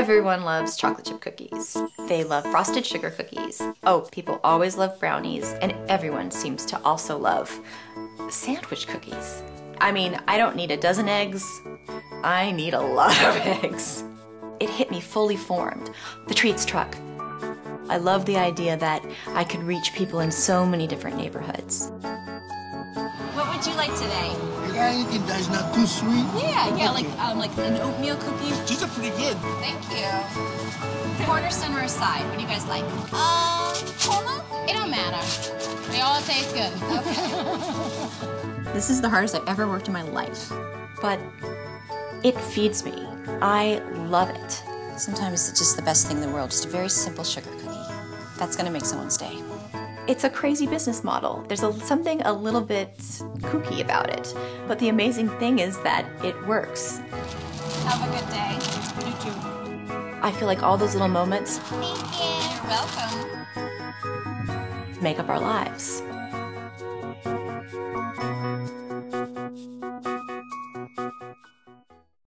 Everyone loves chocolate chip cookies. They love frosted sugar cookies. Oh, people always love brownies, and everyone seems to also love sandwich cookies. I mean, I don't need a dozen eggs, I need a lot of eggs. It hit me fully formed. The treats truck. I love the idea that I could reach people in so many different neighborhoods. What would you like today? You got anything that's not too sweet? Yeah, yeah, like um, like an oatmeal cookie. These are pretty good. Thank you. Corner center a side? What do you guys like? Um, corner. It don't matter. They all taste good. Okay. This is the hardest I've ever worked in my life, but it feeds me. I love it. Sometimes it's just the best thing in the world, just a very simple sugar cookie. That's gonna make someone stay. It's a crazy business model. There's a, something a little bit kooky about it. But the amazing thing is that it works. Have a good day. You too. I feel like all those little moments Thank you. You're welcome. make up our lives.